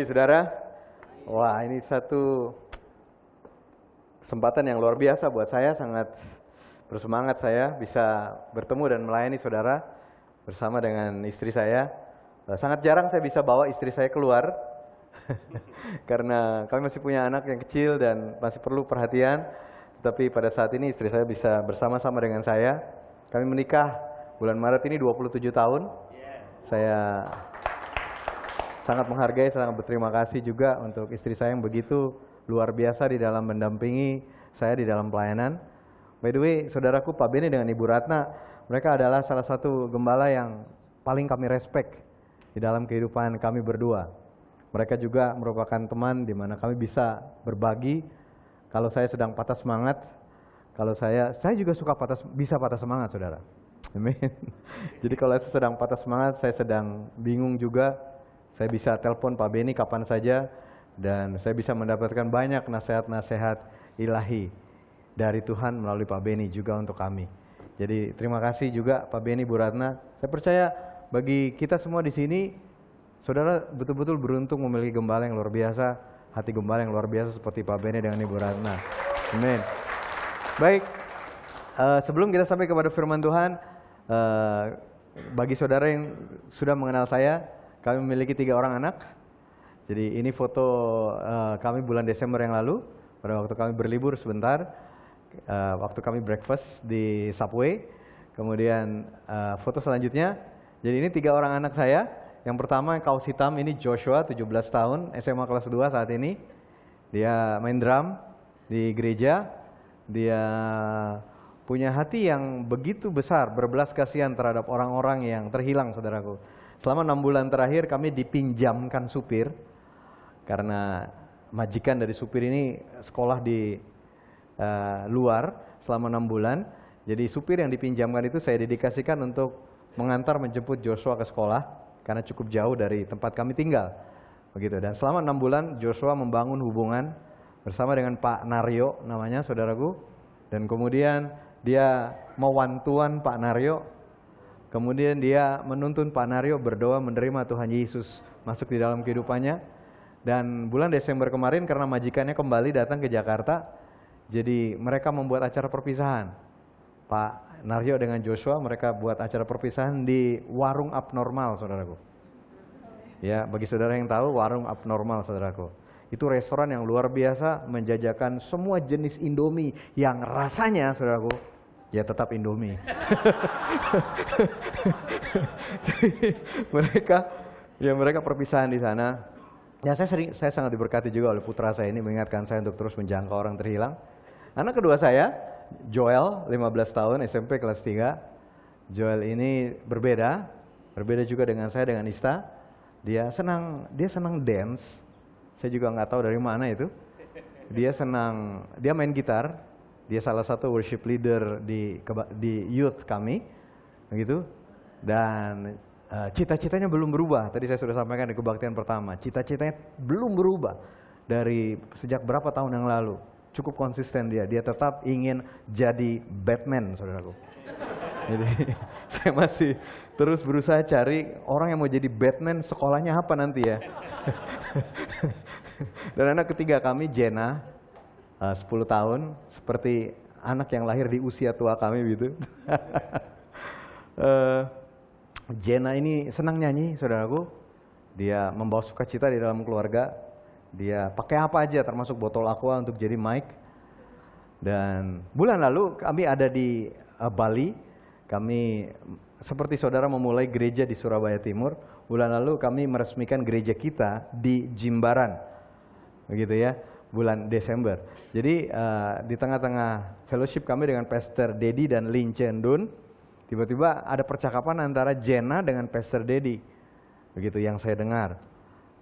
Pagi saudara. Wah ini satu kesempatan yang luar biasa buat saya, sangat bersemangat saya bisa bertemu dan melayani saudara bersama dengan istri saya. Eh, Sangat jarang saya bisa bawa istri saya keluar karena kami masih punya anak yang kecil dan masih perlu perhatian. Tetapi pada saat ini istri saya bisa bersama-sama dengan saya. Kami menikah bulan Maret ini 27 tahun. Saya sangat menghargai, sangat berterima kasih juga untuk istri saya yang begitu luar biasa di dalam mendampingi saya di dalam pelayanan. By the way, saudaraku Pak Beni dengan Ibu Ratna, mereka adalah salah satu gembala yang paling kami respect di dalam kehidupan kami berdua. Mereka juga merupakan teman di mana kami bisa berbagi. Kalau saya sedang patah semangat, kalau saya, saya juga suka patah, bisa patah semangat, saudara. Amin. Jadi kalau saya sedang patah semangat, saya sedang bingung juga, saya bisa telepon Pak Beni kapan saja, dan saya bisa mendapatkan banyak nasihat-nasihat ilahi dari Tuhan melalui Pak Beni juga untuk kami. Jadi terima kasih juga Pak Beni Bu Ratna. Saya percaya bagi kita semua di sini, saudara betul-betul beruntung memiliki gembala yang luar biasa, hati gembala yang luar biasa seperti Pak Beni dengan Ibu Ratna. Amin. Baik, eh, sebelum kita sampai kepada firman Tuhan, eh, bagi saudara yang sudah mengenal saya, kami memiliki tiga orang anak. Jadi ini foto eh, kami bulan Desember yang lalu, pada waktu kami berlibur sebentar, eh, waktu kami breakfast di Subway. Kemudian eh, foto selanjutnya, jadi ini tiga orang anak saya. Yang pertama yang kaos hitam ini Joshua, 17 tahun, SMA kelas 2 saat ini. Dia main drum di gereja. Dia punya hati yang begitu besar, berbelas kasihan terhadap orang-orang yang terhilang, saudaraku. Selama enam bulan terakhir kami dipinjamkan supir karena majikan dari supir ini sekolah di eh, luar selama enam bulan. Jadi supir yang dipinjamkan itu saya dedikasikan untuk mengantar menjemput Joshua ke sekolah karena cukup jauh dari tempat kami tinggal. Begitu. Dan selama enam bulan Joshua membangun hubungan bersama dengan Pak Naryo namanya saudaraku. Dan kemudian dia mewantuan Pak Naryo. Kemudian dia menuntun Pak Naryo berdoa menerima Tuhan Yesus masuk di dalam kehidupannya. Dan bulan Desember kemarin karena majikannya kembali datang ke Jakarta, jadi mereka membuat acara perpisahan. Pak Naryo dengan Joshua mereka buat acara perpisahan di warung abnormal, saudaraku. Ya, bagi saudara yang tahu warung abnormal, saudaraku. Itu restoran yang luar biasa menjajakan semua jenis Indomie yang rasanya, saudaraku, ya tetap Indomie. Jadi mereka ya mereka perpisahan di sana. Ya saya sering saya sangat diberkati juga oleh putra saya ini mengingatkan saya untuk terus menjangkau orang terhilang. Anak kedua saya, Joel, 15 tahun, SMP kelas 3. Joel ini berbeda, berbeda juga dengan saya dengan Ista. Dia senang dia senang dance. Saya juga nggak tahu dari mana itu. Dia senang dia main gitar. Dia salah satu worship leader di di youth kami, begitu. Dan eh, cita-citanya belum berubah. Tadi saya sudah sampaikan di kebaktian pertama. Cita-citanya belum berubah dari sejak berapa tahun yang lalu. Cukup konsisten dia. Dia tetap ingin jadi Batman, saudaraku. Jadi saya masih terus berusaha cari orang yang mau jadi Batman sekolahnya apa nanti ya. Dan anak ketiga kami Jenna, eh, 10 tahun, seperti anak yang lahir di usia tua kami gitu. Eh, Jenna ini senang nyanyi, saudaraku. Dia membawa sukacita di dalam keluarga. Dia pakai apa aja, termasuk botol aqua untuk jadi mic. Dan bulan lalu kami ada di eh, Bali. Kami seperti saudara memulai gereja di Surabaya Timur. Bulan lalu kami meresmikan gereja kita di Jimbaran. Begitu ya, bulan Desember. Jadi eh, di tengah-tengah fellowship kami dengan Pastor Dedi dan Lin Chendun, tiba-tiba ada percakapan antara Jenna dengan Pastor Dedi. Begitu yang saya dengar.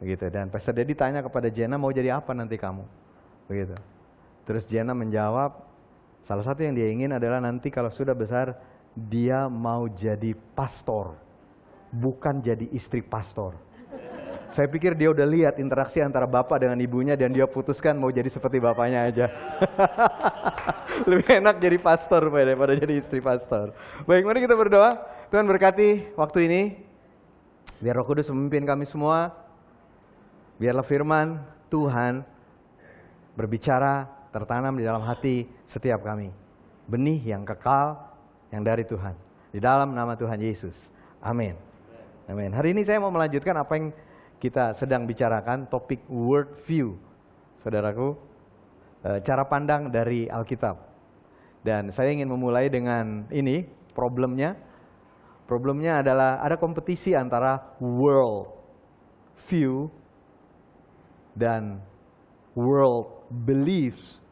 Begitu dan Pastor Dedi tanya kepada Jenna mau jadi apa nanti kamu? Begitu. Terus Jenna menjawab, salah satu yang dia ingin adalah nanti kalau sudah besar dia mau jadi pastor, bukan jadi istri pastor. Saya pikir dia udah lihat interaksi antara bapak dengan ibunya dan dia putuskan mau jadi seperti bapaknya aja. Lebih enak jadi pastor Pak, daripada jadi istri pastor. Baik, mari kita berdoa. Tuhan berkati waktu ini. Biar Roh Kudus memimpin kami semua. Biarlah firman Tuhan berbicara tertanam di dalam hati setiap kami. Benih yang kekal yang dari Tuhan. Di dalam nama Tuhan Yesus. Amin. Amin. Hari ini saya mau melanjutkan apa yang kita sedang bicarakan, topik world view. Saudaraku, eh, cara pandang dari Alkitab. Dan saya ingin memulai dengan ini, problemnya. Problemnya adalah ada kompetisi antara world view dan world beliefs.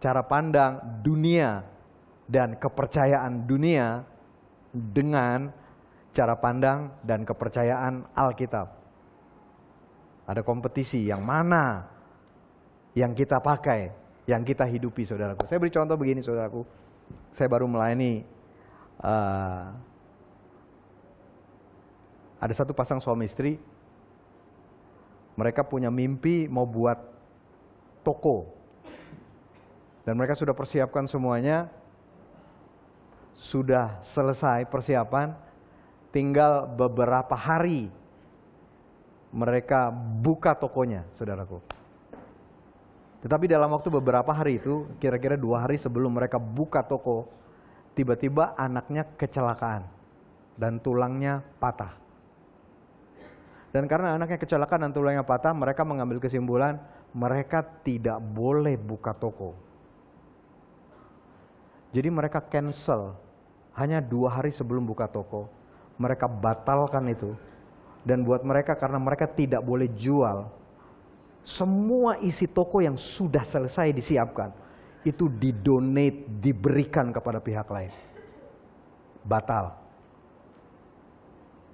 Cara pandang dunia dan kepercayaan dunia dengan cara pandang dan kepercayaan Alkitab. Ada kompetisi yang mana yang kita pakai, yang kita hidupi saudaraku. Saya beri contoh begini saudaraku. Saya baru melayani uh, ada satu pasang suami istri. Mereka punya mimpi mau buat toko. Dan mereka sudah persiapkan semuanya, sudah selesai persiapan, tinggal beberapa hari mereka buka tokonya, saudaraku. Tetapi dalam waktu beberapa hari itu, kira-kira dua hari sebelum mereka buka toko, tiba-tiba anaknya kecelakaan dan tulangnya patah. Dan karena anaknya kecelakaan dan tulangnya patah, mereka mengambil kesimpulan mereka tidak boleh buka toko. Jadi mereka cancel hanya dua hari sebelum buka toko, mereka batalkan itu. Dan buat mereka karena mereka tidak boleh jual, semua isi toko yang sudah selesai disiapkan, itu didonate, diberikan kepada pihak lain. Batal.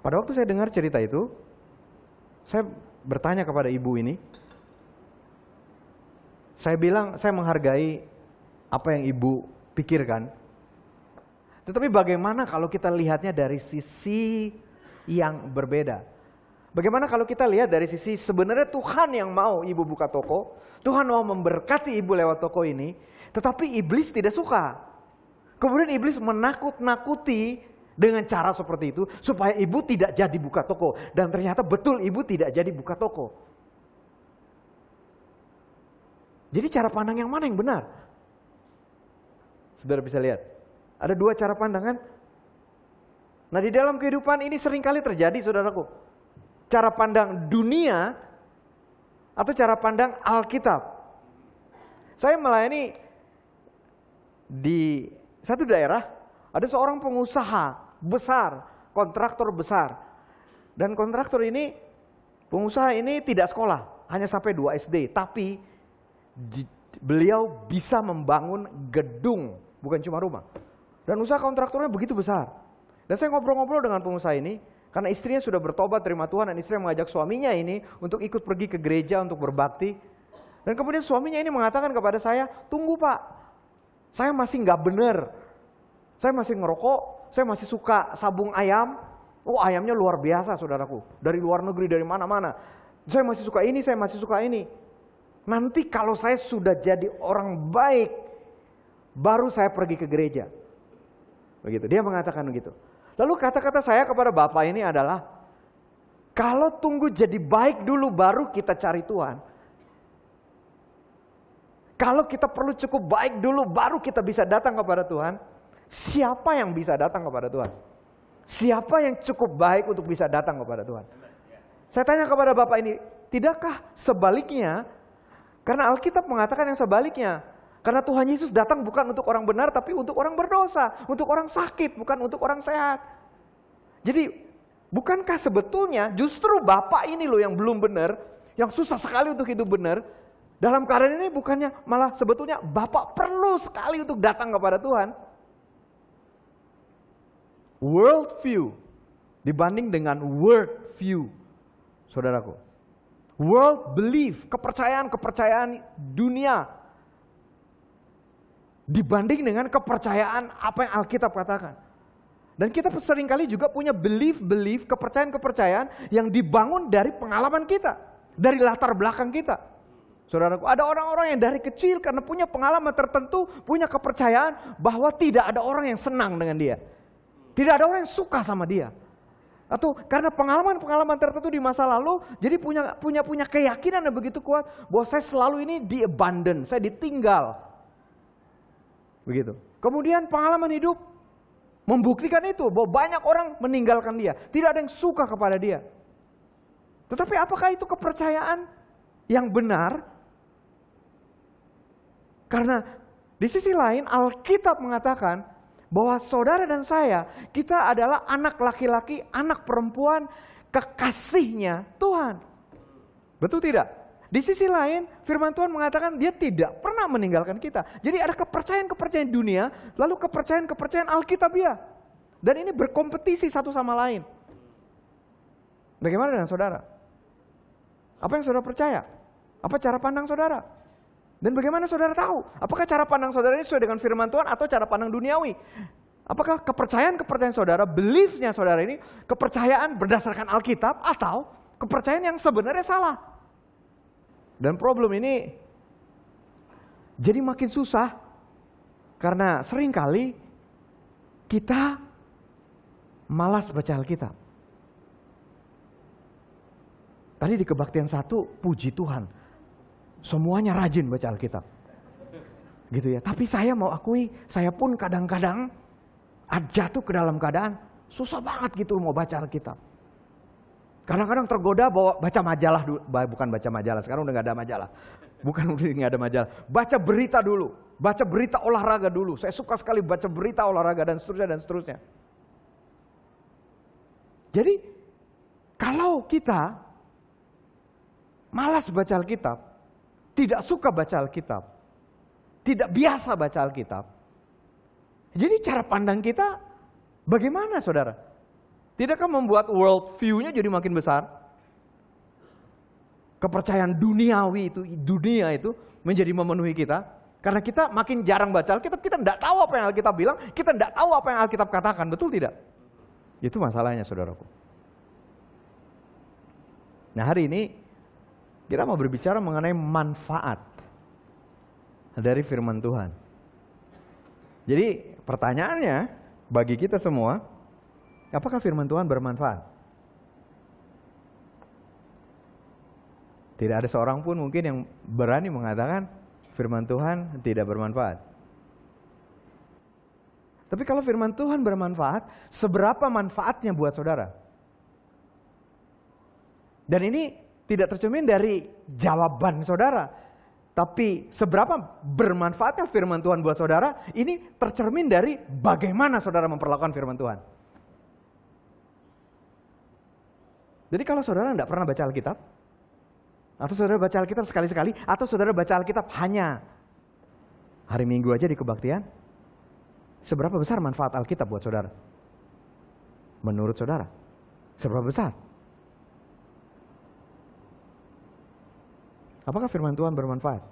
Pada waktu saya dengar cerita itu, saya bertanya kepada ibu ini, saya bilang saya menghargai apa yang ibu pikirkan, tetapi bagaimana kalau kita lihatnya dari sisi yang berbeda? Bagaimana kalau kita lihat dari sisi sebenarnya Tuhan yang mau ibu buka toko, Tuhan mau memberkati ibu lewat toko ini, tetapi iblis tidak suka. Kemudian iblis menakut-nakuti dengan cara seperti itu supaya ibu tidak jadi buka toko dan ternyata betul ibu tidak jadi buka toko. Jadi cara pandang yang mana yang benar? Saudara bisa lihat. Ada dua cara pandangan. Nah di dalam kehidupan ini sering kali terjadi saudaraku. Cara pandang dunia atau cara pandang Alkitab. Saya melayani di satu daerah, ada seorang pengusaha besar, kontraktor besar. Dan kontraktor ini, pengusaha ini tidak sekolah, hanya sampai 2 SD. Tapi beliau bisa membangun gedung, bukan cuma rumah. Dan usaha kontraktornya begitu besar. Dan saya ngobrol-ngobrol dengan pengusaha ini, karena istrinya sudah bertobat terima Tuhan dan istrinya mengajak suaminya ini untuk ikut pergi ke gereja untuk berbakti. Dan kemudian suaminya ini mengatakan kepada saya, tunggu pak, saya masih nggak benar. Saya masih ngerokok, saya masih suka sabung ayam. Oh ayamnya luar biasa saudaraku, dari luar negeri, dari mana-mana. Saya masih suka ini, saya masih suka ini. Nanti kalau saya sudah jadi orang baik, baru saya pergi ke gereja. Begitu. Dia mengatakan begitu. Lalu kata-kata saya kepada Bapak ini adalah kalau tunggu jadi baik dulu baru kita cari Tuhan. Kalau kita perlu cukup baik dulu baru kita bisa datang kepada Tuhan. Siapa yang bisa datang kepada Tuhan? Siapa yang cukup baik untuk bisa datang kepada Tuhan? Saya tanya kepada Bapak ini, tidakkah sebaliknya? Karena Alkitab mengatakan yang sebaliknya. Karena Tuhan Yesus datang bukan untuk orang benar, tapi untuk orang berdosa, untuk orang sakit, bukan untuk orang sehat. Jadi, bukankah sebetulnya justru Bapak ini loh yang belum benar, yang susah sekali untuk hidup benar, dalam keadaan ini bukannya malah sebetulnya Bapak perlu sekali untuk datang kepada Tuhan. World view dibanding dengan word view, saudaraku. World belief, kepercayaan-kepercayaan dunia dibanding dengan kepercayaan apa yang Alkitab katakan. Dan kita sering kali juga punya belief-belief, kepercayaan-kepercayaan yang dibangun dari pengalaman kita, dari latar belakang kita. Saudaraku, ada orang-orang yang dari kecil karena punya pengalaman tertentu, punya kepercayaan bahwa tidak ada orang yang senang dengan dia. Tidak ada orang yang suka sama dia. Atau karena pengalaman-pengalaman tertentu di masa lalu, jadi punya punya punya keyakinan yang begitu kuat bahwa saya selalu ini di abandon, saya ditinggal. Begitu. Kemudian pengalaman hidup membuktikan itu bahwa banyak orang meninggalkan dia, tidak ada yang suka kepada dia. Tetapi apakah itu kepercayaan yang benar? Karena di sisi lain Alkitab mengatakan bahwa saudara dan saya, kita adalah anak laki-laki, anak perempuan, kekasihnya Tuhan. Betul tidak? Di sisi lain, firman Tuhan mengatakan dia tidak pernah meninggalkan kita. Jadi ada kepercayaan-kepercayaan dunia, lalu kepercayaan-kepercayaan Alkitabiah. Dan ini berkompetisi satu sama lain. Bagaimana dengan saudara? Apa yang saudara percaya? Apa cara pandang saudara? Dan bagaimana saudara tahu? Apakah cara pandang saudara ini sesuai dengan firman Tuhan atau cara pandang duniawi? Apakah kepercayaan-kepercayaan saudara, beliefnya saudara ini, kepercayaan berdasarkan Alkitab atau kepercayaan yang sebenarnya salah? Dan problem ini jadi makin susah karena sering kali kita malas baca Alkitab. Tadi di kebaktian satu, puji Tuhan. Semuanya rajin baca Alkitab. Gitu ya. Tapi saya mau akui, saya pun kadang-kadang jatuh ke dalam keadaan susah banget gitu mau baca Alkitab. Kadang-kadang tergoda bawa baca majalah dulu, bukan baca majalah, sekarang udah gak ada majalah. Bukan udah gak ada majalah, baca berita dulu, baca berita olahraga dulu. Saya suka sekali baca berita olahraga dan seterusnya dan seterusnya. Jadi kalau kita malas baca Alkitab, tidak suka baca Alkitab, tidak biasa baca Alkitab. Jadi cara pandang kita bagaimana saudara? Tidakkah membuat world view-nya jadi makin besar? Kepercayaan duniawi itu, dunia itu menjadi memenuhi kita. Karena kita makin jarang baca Alkitab, kita tidak tahu apa yang Alkitab bilang, kita tidak tahu apa yang Alkitab katakan, betul tidak? Itu masalahnya saudaraku. Nah hari ini kita mau berbicara mengenai manfaat dari firman Tuhan. Jadi pertanyaannya bagi kita semua, apakah firman Tuhan bermanfaat? Tidak ada seorang pun mungkin yang berani mengatakan firman Tuhan tidak bermanfaat. Tapi kalau firman Tuhan bermanfaat, seberapa manfaatnya buat saudara? Dan ini tidak tercermin dari jawaban saudara. Tapi seberapa bermanfaatnya firman Tuhan buat saudara, ini tercermin dari bagaimana saudara memperlakukan firman Tuhan. Jadi kalau saudara tidak pernah baca Alkitab, atau saudara baca Alkitab sekali-sekali, atau saudara baca Alkitab hanya hari Minggu aja di kebaktian, seberapa besar manfaat Alkitab buat saudara? Menurut saudara, seberapa besar? Apakah firman Tuhan bermanfaat?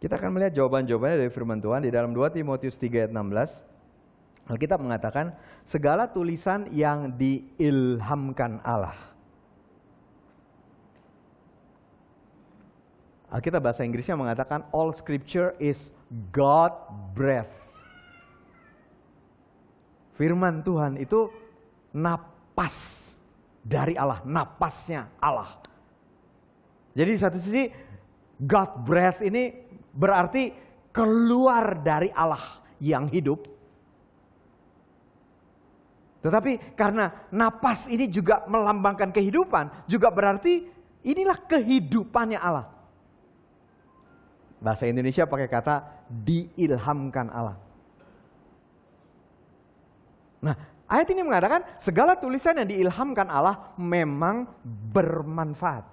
Kita akan melihat jawaban-jawabannya dari firman Tuhan di dalam 2 Timotius 3 ayat 16. Alkitab mengatakan segala tulisan yang diilhamkan Allah. Alkitab bahasa Inggrisnya mengatakan all scripture is God breath. Firman Tuhan itu napas dari Allah, napasnya Allah. Jadi di satu sisi God breath ini berarti keluar dari Allah yang hidup. Tetapi karena napas ini juga melambangkan kehidupan, juga berarti inilah kehidupannya Allah. Bahasa Indonesia pakai kata diilhamkan Allah. Nah, ayat ini mengatakan segala tulisan yang diilhamkan Allah memang bermanfaat.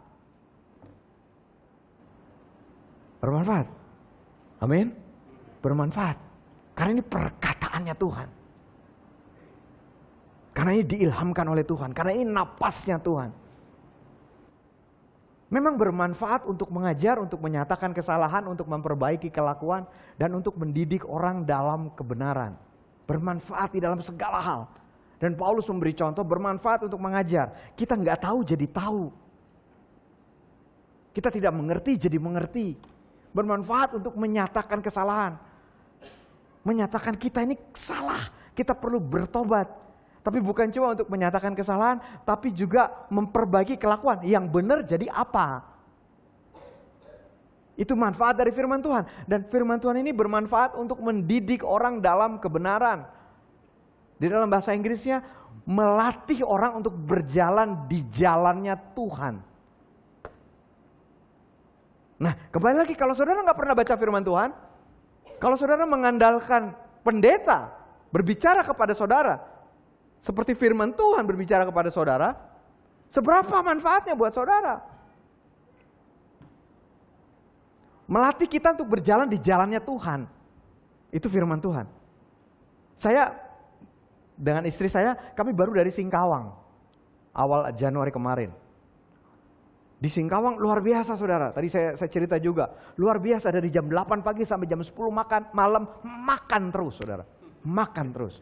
Bermanfaat. Amin. Bermanfaat. Karena ini perkataannya Tuhan. Karena ini diilhamkan oleh Tuhan. Karena ini napasnya Tuhan. Memang bermanfaat untuk mengajar, untuk menyatakan kesalahan, untuk memperbaiki kelakuan, dan untuk mendidik orang dalam kebenaran. Bermanfaat di dalam segala hal. Dan Paulus memberi contoh bermanfaat untuk mengajar. Kita nggak tahu jadi tahu. Kita tidak mengerti jadi mengerti bermanfaat untuk menyatakan kesalahan. Menyatakan kita ini salah, kita perlu bertobat. Tapi bukan cuma untuk menyatakan kesalahan, tapi juga memperbaiki kelakuan. Yang benar jadi apa? Itu manfaat dari firman Tuhan. Dan firman Tuhan ini bermanfaat untuk mendidik orang dalam kebenaran. Di dalam bahasa Inggrisnya, melatih orang untuk berjalan di jalannya Tuhan. Nah, kembali lagi kalau saudara nggak pernah baca firman Tuhan, kalau saudara mengandalkan pendeta berbicara kepada saudara, seperti firman Tuhan berbicara kepada saudara, seberapa manfaatnya buat saudara? Melatih kita untuk berjalan di jalannya Tuhan. Itu firman Tuhan. Saya dengan istri saya, kami baru dari Singkawang. Awal Januari kemarin. Di Singkawang luar biasa saudara. Tadi saya, saya cerita juga. Luar biasa dari jam 8 pagi sampai jam 10 makan malam makan terus saudara. Makan terus.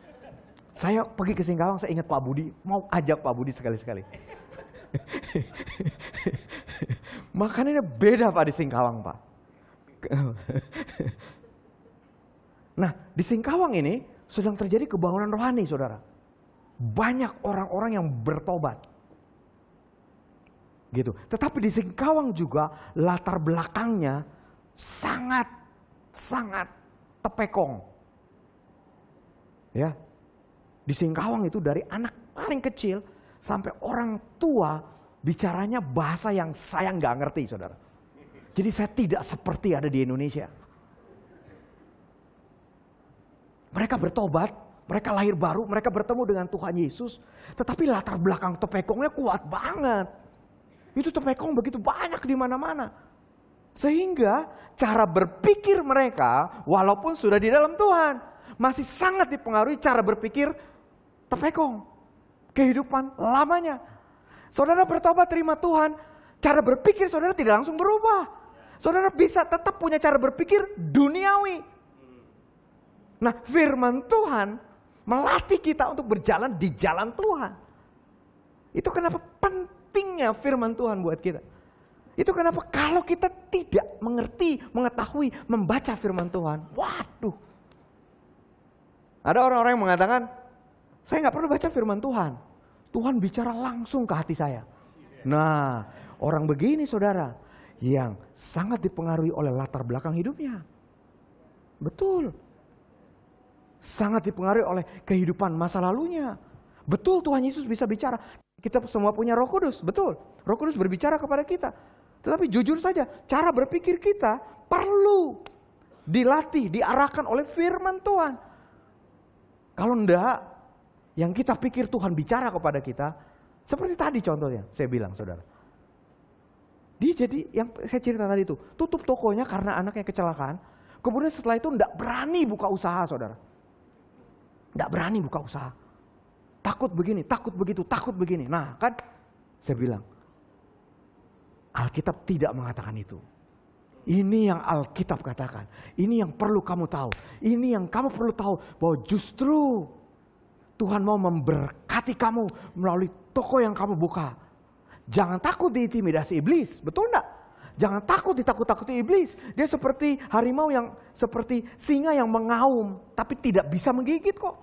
Saya pergi ke Singkawang saya ingat Pak Budi. Mau ajak Pak Budi sekali-sekali. Makanannya beda Pak di Singkawang Pak. nah di Singkawang ini sedang terjadi kebangunan rohani saudara. Banyak orang-orang yang bertobat gitu. Tetapi di Singkawang juga latar belakangnya sangat sangat tepekong. Ya. Di Singkawang itu dari anak paling kecil sampai orang tua bicaranya bahasa yang saya nggak ngerti, saudara. Jadi saya tidak seperti ada di Indonesia. Mereka bertobat, mereka lahir baru, mereka bertemu dengan Tuhan Yesus. Tetapi latar belakang tepekongnya kuat banget. Itu tepekong begitu banyak di mana-mana. Sehingga cara berpikir mereka walaupun sudah di dalam Tuhan masih sangat dipengaruhi cara berpikir tepekong. Kehidupan lamanya. Saudara bertobat terima Tuhan, cara berpikir saudara tidak langsung berubah. Saudara bisa tetap punya cara berpikir duniawi. Nah, firman Tuhan melatih kita untuk berjalan di jalan Tuhan. Itu kenapa penting pentingnya firman Tuhan buat kita. Itu kenapa kalau kita tidak mengerti, mengetahui, membaca firman Tuhan. Waduh. Ada orang-orang yang mengatakan, saya nggak perlu baca firman Tuhan. Tuhan bicara langsung ke hati saya. Nah, orang begini saudara, yang sangat dipengaruhi oleh latar belakang hidupnya. Betul. Sangat dipengaruhi oleh kehidupan masa lalunya. Betul Tuhan Yesus bisa bicara. Kita semua punya roh kudus, betul. Roh kudus berbicara kepada kita. Tetapi jujur saja, cara berpikir kita perlu dilatih, diarahkan oleh firman Tuhan. Kalau enggak, yang kita pikir Tuhan bicara kepada kita, seperti tadi contohnya, saya bilang saudara. Dia jadi, yang saya cerita tadi itu, tutup tokonya karena anaknya kecelakaan. Kemudian setelah itu enggak berani buka usaha saudara. Enggak berani buka usaha. Takut begini, takut begitu, takut begini. Nah kan saya bilang, Alkitab tidak mengatakan itu. Ini yang Alkitab katakan. Ini yang perlu kamu tahu. Ini yang kamu perlu tahu bahwa justru Tuhan mau memberkati kamu melalui toko yang kamu buka. Jangan takut diintimidasi iblis, betul enggak? Jangan takut ditakut-takuti iblis. Dia seperti harimau yang seperti singa yang mengaum tapi tidak bisa menggigit kok.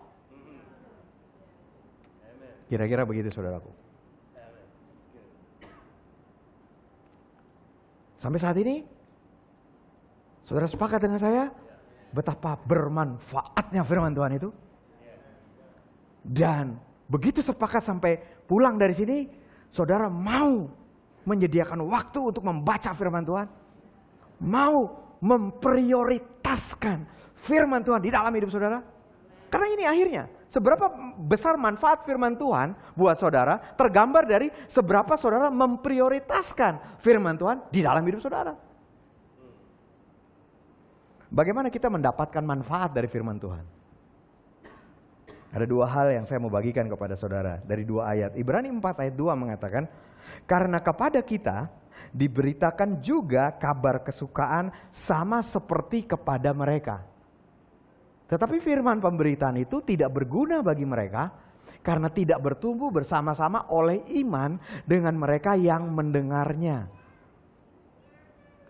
Kira-kira begitu saudaraku. Sampai saat ini, saudara sepakat dengan saya betapa bermanfaatnya firman Tuhan itu. Dan begitu sepakat sampai pulang dari sini, saudara mau menyediakan waktu untuk membaca firman Tuhan. Mau memprioritaskan firman Tuhan di dalam hidup saudara. Karena ini akhirnya, seberapa besar manfaat firman Tuhan buat saudara, tergambar dari seberapa saudara memprioritaskan firman Tuhan di dalam hidup saudara. Bagaimana kita mendapatkan manfaat dari firman Tuhan? Ada dua hal yang saya mau bagikan kepada saudara dari dua ayat. Ibrani 4 ayat 2 mengatakan, karena kepada kita diberitakan juga kabar kesukaan sama seperti kepada mereka. Tetapi firman pemberitaan itu tidak berguna bagi mereka karena tidak bertumbuh bersama-sama oleh iman dengan mereka yang mendengarnya.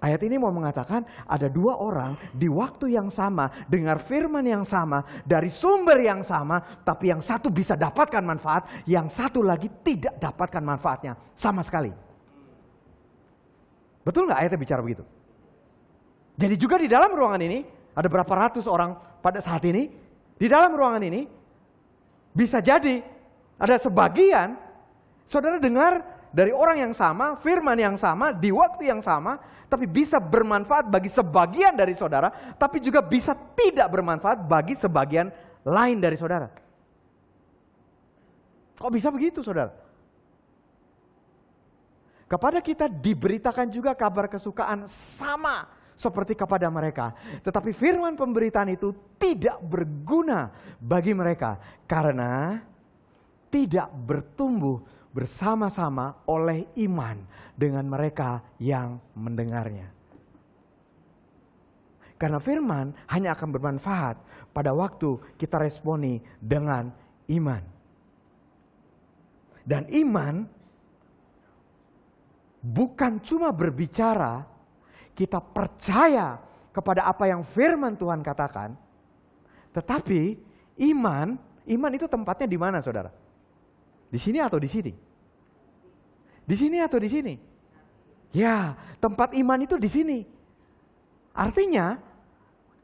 Ayat ini mau mengatakan ada dua orang di waktu yang sama, dengar firman yang sama, dari sumber yang sama, tapi yang satu bisa dapatkan manfaat, yang satu lagi tidak dapatkan manfaatnya sama sekali. Betul nggak ayatnya bicara begitu? Jadi juga di dalam ruangan ini, ada berapa ratus orang pada saat ini, di dalam ruangan ini, bisa jadi ada sebagian, saudara dengar dari orang yang sama, firman yang sama, di waktu yang sama, tapi bisa bermanfaat bagi sebagian dari saudara, tapi juga bisa tidak bermanfaat bagi sebagian lain dari saudara. Kok bisa begitu, saudara? Kepada kita diberitakan juga kabar kesukaan sama seperti kepada mereka. Tetapi firman pemberitaan itu tidak berguna bagi mereka karena tidak bertumbuh bersama-sama oleh iman dengan mereka yang mendengarnya. Karena firman hanya akan bermanfaat pada waktu kita responi dengan iman. Dan iman bukan cuma berbicara, kita percaya kepada apa yang firman Tuhan katakan, tetapi iman, iman itu tempatnya di mana saudara? Di sini atau di sini? Di sini atau di sini? Ya, tempat iman itu di sini. Artinya,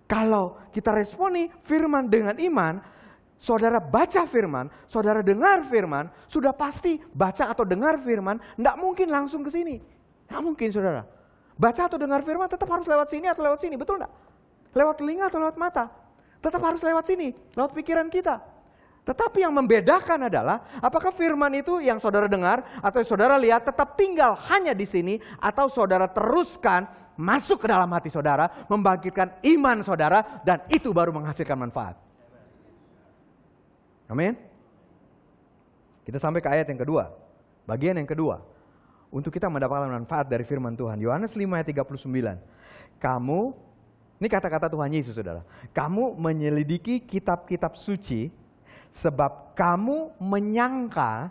kalau kita responi firman dengan iman, saudara baca firman, saudara dengar firman, sudah pasti baca atau dengar firman, tidak mungkin langsung ke sini. Tidak mungkin saudara. Baca atau dengar firman tetap harus lewat sini atau lewat sini, betul enggak? Lewat telinga atau lewat mata? Tetap harus lewat sini, lewat pikiran kita. Tetapi yang membedakan adalah apakah firman itu yang saudara dengar atau saudara lihat tetap tinggal hanya di sini atau saudara teruskan masuk ke dalam hati saudara, membangkitkan iman saudara dan itu baru menghasilkan manfaat. Amin. Kita sampai ke ayat yang kedua. Bagian yang kedua. Untuk kita mendapatkan manfaat dari firman Tuhan. Yohanes 5 ayat 39. Kamu, ini kata-kata Tuhan Yesus saudara. Kamu menyelidiki kitab-kitab suci Sebab kamu menyangka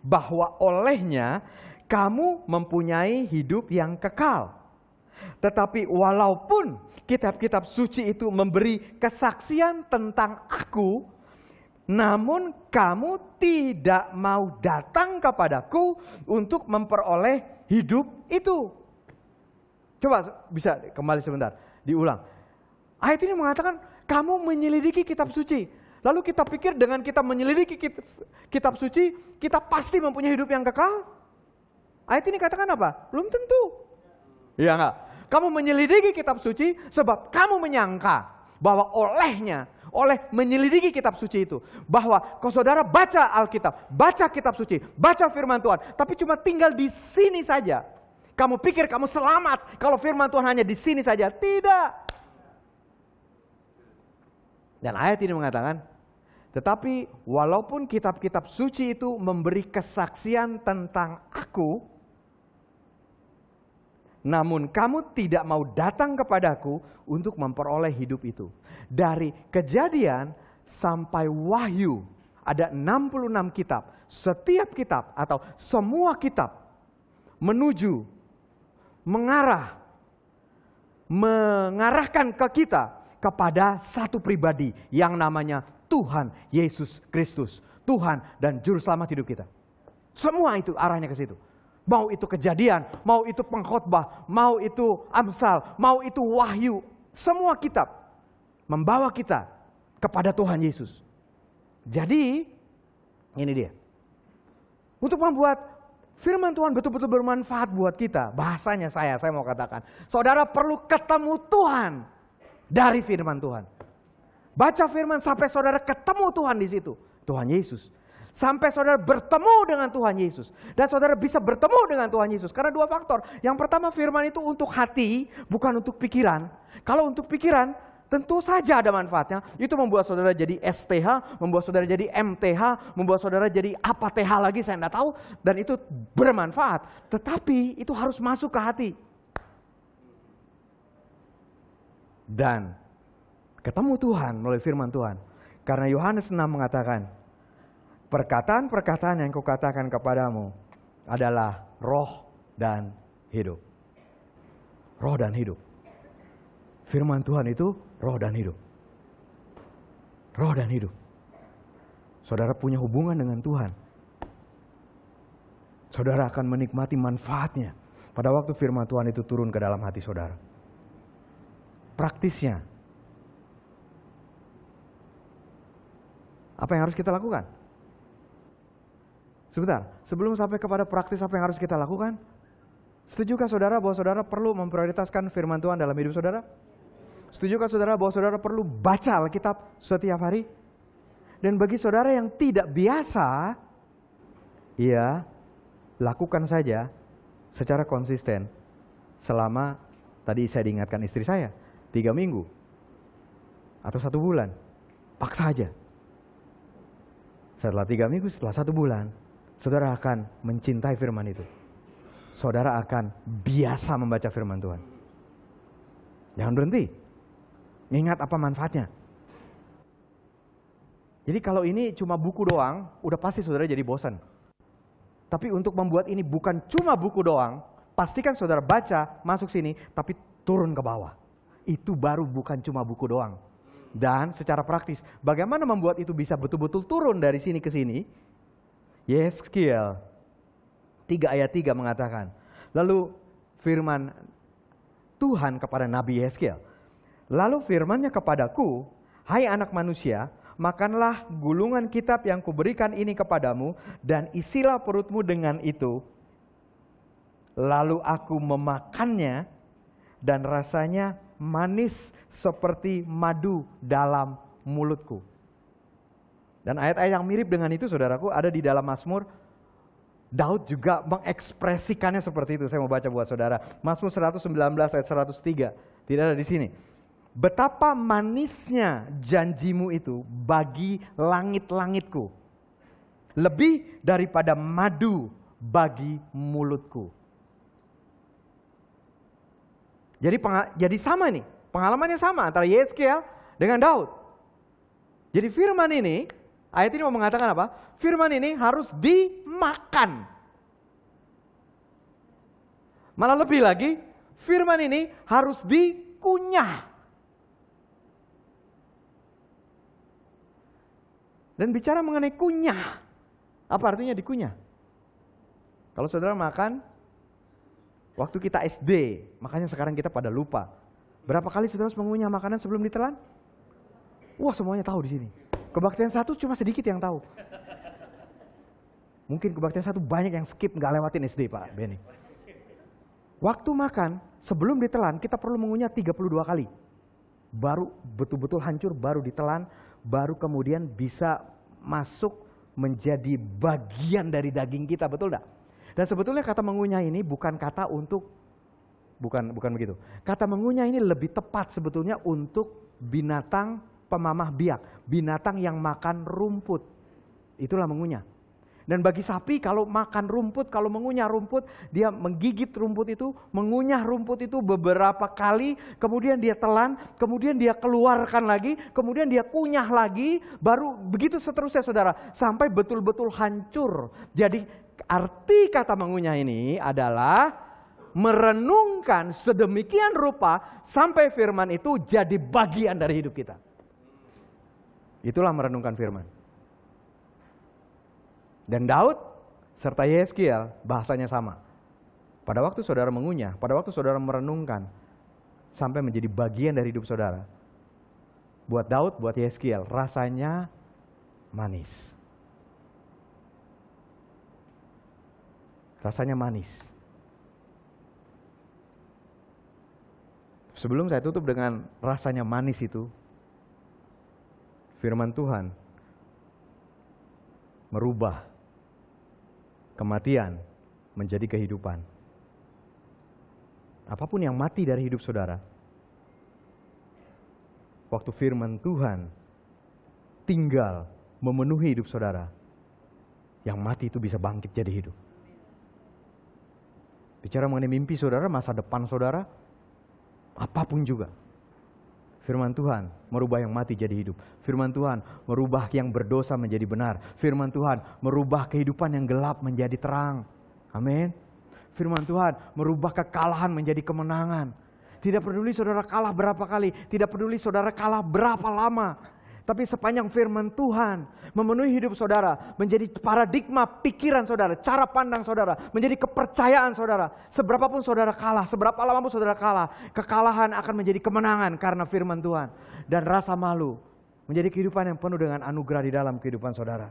bahwa olehnya kamu mempunyai hidup yang kekal. Tetapi walaupun kitab-kitab suci itu memberi kesaksian tentang aku, namun kamu tidak mau datang kepadaku untuk memperoleh hidup itu. Coba bisa kembali sebentar, diulang. Ayat ini mengatakan kamu menyelidiki kitab suci. Lalu kita pikir dengan kita menyelidiki kitab, kitab suci, kita pasti mempunyai hidup yang kekal? Ayat ini katakan apa? Belum tentu. Iya enggak? Kamu menyelidiki kitab suci sebab kamu menyangka bahwa olehnya, oleh menyelidiki kitab suci itu, bahwa kau saudara baca Alkitab, baca kitab suci, baca firman Tuhan, tapi cuma tinggal di sini saja. Kamu pikir kamu selamat kalau firman Tuhan hanya di sini saja. Tidak. Dan ayat ini mengatakan, tetapi walaupun kitab-kitab suci itu memberi kesaksian tentang aku, namun kamu tidak mau datang kepadaku untuk memperoleh hidup itu. Dari kejadian sampai wahyu, ada 66 kitab. Setiap kitab atau semua kitab menuju, mengarah, mengarahkan ke kita kepada satu pribadi yang namanya Tuhan Yesus Kristus. Tuhan dan Juru Selamat hidup kita. Semua itu arahnya ke situ. Mau itu kejadian, mau itu pengkhotbah, mau itu amsal, mau itu wahyu. Semua kitab membawa kita kepada Tuhan Yesus. Jadi, ini dia. Untuk membuat firman Tuhan betul-betul bermanfaat buat kita. Bahasanya saya, saya mau katakan. Saudara perlu ketemu Tuhan dari firman Tuhan. Baca firman sampai saudara ketemu Tuhan di situ. Tuhan Yesus. Sampai saudara bertemu dengan Tuhan Yesus. Dan saudara bisa bertemu dengan Tuhan Yesus. Karena dua faktor. Yang pertama firman itu untuk hati, bukan untuk pikiran. Kalau untuk pikiran, tentu saja ada manfaatnya. Itu membuat saudara jadi STH, membuat saudara jadi MTH, membuat saudara jadi apa TH lagi saya tidak tahu. Dan itu bermanfaat. Tetapi itu harus masuk ke hati. Dan ketemu Tuhan melalui firman Tuhan. Karena Yohanes 6 mengatakan, perkataan-perkataan yang kukatakan kepadamu adalah roh dan hidup. roh dan hidup. Firman Tuhan itu roh dan hidup. Roh dan hidup. Saudara punya hubungan dengan Tuhan. Saudara akan menikmati manfaatnya pada waktu firman Tuhan itu turun ke dalam hati saudara. Praktisnya. Apa yang harus kita lakukan? Sebentar, sebelum sampai kepada praktis apa yang harus kita lakukan? Setujukah saudara bahwa saudara perlu memprioritaskan firman Tuhan dalam hidup saudara? Setujukah saudara bahwa saudara perlu baca Alkitab setiap hari? Dan bagi saudara yang tidak biasa, ya lakukan saja secara konsisten selama tadi saya diingatkan istri saya tiga minggu atau satu bulan, paksa aja. Setelah tiga minggu, setelah satu bulan, saudara akan mencintai firman itu. Saudara akan biasa membaca firman Tuhan. Jangan berhenti. Ingat apa manfaatnya. Jadi kalau ini cuma buku doang, udah pasti saudara jadi bosan. Tapi untuk membuat ini bukan cuma buku doang, pastikan saudara baca, masuk sini, tapi turun ke bawah. Itu baru bukan cuma buku doang. Dan secara praktis, bagaimana membuat itu bisa betul-betul turun dari sini ke sini? Yeskiel 3 ayat 3 mengatakan, lalu firman Tuhan kepada Nabi Yeskiel, lalu firmannya kepadaku, hai anak manusia, makanlah gulungan kitab yang kuberikan ini kepadamu dan isilah perutmu dengan itu. Lalu aku memakannya dan rasanya manis seperti madu dalam mulutku. Dan ayat-ayat yang mirip dengan itu saudaraku ada di dalam Mazmur. Daud juga mengekspresikannya seperti itu. Saya mau baca buat saudara. Mazmur 119 ayat 103. Tidak ada di sini. Betapa manisnya janjimu itu bagi langit-langitku. Lebih daripada madu bagi mulutku. Jadi jadi sama nih, pengalamannya sama antara Yeskel dengan Daud. Jadi firman ini, ayat ini mau mengatakan apa? Firman ini harus dimakan. Malah lebih lagi, firman ini harus dikunyah. Dan bicara mengenai kunyah. Apa artinya dikunyah? Kalau saudara makan, waktu kita SD, makanya sekarang kita pada lupa. Berapa kali saudara mengunyah makanan sebelum ditelan? Wah semuanya tahu di sini. Kebaktian satu cuma sedikit yang tahu. Mungkin kebaktian satu banyak yang skip nggak lewatin SD Pak Benny. Waktu makan, sebelum ditelan kita perlu mengunyah 32 kali. Baru betul-betul hancur, baru ditelan, baru kemudian bisa masuk menjadi bagian dari daging kita, betul tidak? Dan sebetulnya kata mengunyah ini bukan kata untuk bukan bukan begitu. Kata mengunyah ini lebih tepat sebetulnya untuk binatang pemamah biak, binatang yang makan rumput. Itulah mengunyah. Dan bagi sapi kalau makan rumput, kalau mengunyah rumput, dia menggigit rumput itu, mengunyah rumput itu beberapa kali, kemudian dia telan, kemudian dia keluarkan lagi, kemudian dia kunyah lagi, baru begitu seterusnya saudara, sampai betul-betul hancur. Jadi arti kata mengunyah ini adalah merenungkan sedemikian rupa sampai firman itu jadi bagian dari hidup kita. Itulah merenungkan firman. Dan Daud serta Yeskiel bahasanya sama. Pada waktu saudara mengunyah, pada waktu saudara merenungkan, sampai menjadi bagian dari hidup saudara. Buat Daud, buat Yeskiel, rasanya manis. Rasanya manis. Sebelum saya tutup dengan rasanya manis itu, firman Tuhan merubah kematian menjadi kehidupan. Apa pun yang mati dari hidup saudara, waktu firman Tuhan tinggal memenuhi hidup saudara, yang mati itu bisa bangkit jadi hidup. Bicara mengenai mimpi saudara, masa depan saudara, apa pun juga. Firman Tuhan merubah yang mati jadi hidup. Firman Tuhan merubah yang berdosa menjadi benar. Firman Tuhan merubah kehidupan yang gelap menjadi terang. Amin. Firman Tuhan merubah kekalahan menjadi kemenangan. Tidak peduli saudara kalah berapa kali, tidak peduli saudara kalah berapa lama. Tapi sepanjang firman Tuhan memenuhi hidup saudara, menjadi paradigma pikiran saudara, cara pandang saudara, menjadi kepercayaan saudara. Seberapapun saudara kalah, seberapa lama pun saudara kalah, kekalahan akan menjadi kemenangan karena firman Tuhan. Dan rasa malu menjadi kehidupan yang penuh dengan anugerah di dalam kehidupan saudara.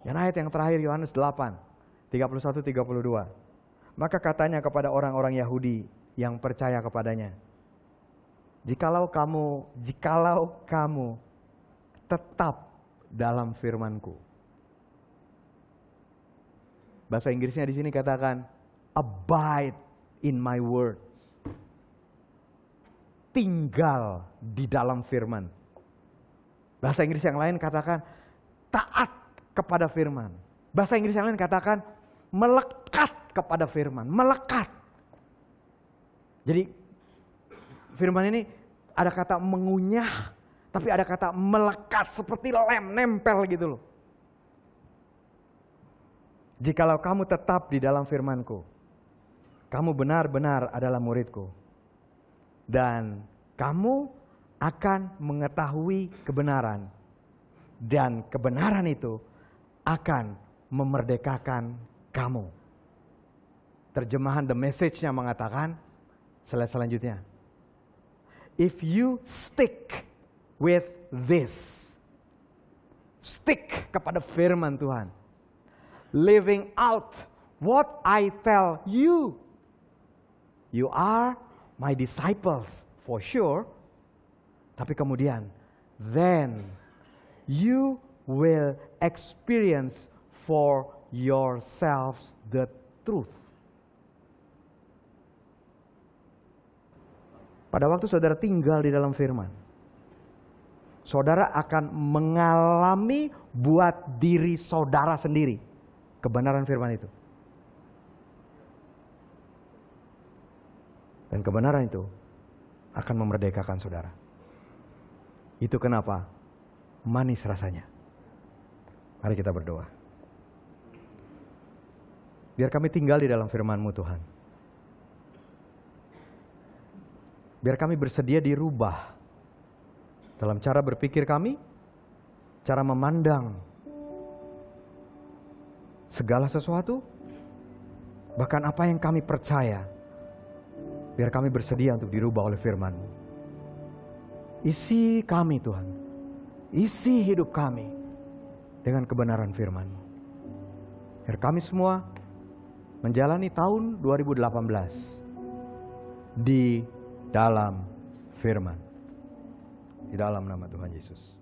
Dan ayat yang terakhir Yohanes 8, 31 32. Maka katanya kepada orang-orang Yahudi yang percaya kepadanya, Jikalau kamu, jikalau kamu tetap dalam firmanku. Bahasa Inggrisnya di sini katakan abide in my word. Tinggal di dalam firman. Bahasa Inggris yang lain katakan taat kepada firman. Bahasa Inggris yang lain katakan melekat kepada firman, melekat. Jadi firman ini ada kata mengunyah, tapi ada kata melekat seperti lem, nempel gitu loh. Jikalau kamu tetap di dalam firmanku, kamu benar-benar adalah muridku. Dan kamu akan mengetahui kebenaran. Dan kebenaran itu akan memerdekakan kamu. Terjemahan The Message-nya mengatakan, selanjutnya. If you stick with this, stick kepada firman Tuhan, living out what I tell you, you are my disciples for sure. Tapi kemudian, then you will experience for yourselves the truth. Pada waktu saudara tinggal di dalam firman, saudara akan mengalami buat diri saudara sendiri kebenaran firman itu. Dan kebenaran itu akan memerdekakan saudara. Itu kenapa manis rasanya. Mari kita berdoa. Biar kami tinggal di dalam firman-Mu Tuhan. Biar kami bersedia dirubah. Dalam cara berpikir kami, cara memandang segala sesuatu, bahkan apa yang kami percaya, biar kami bersedia untuk dirubah oleh firman. Isi kami Tuhan, isi hidup kami dengan kebenaran firman. Biar kami semua menjalani tahun 2018 di dalam firman. Di dalam nama Tuhan Yesus.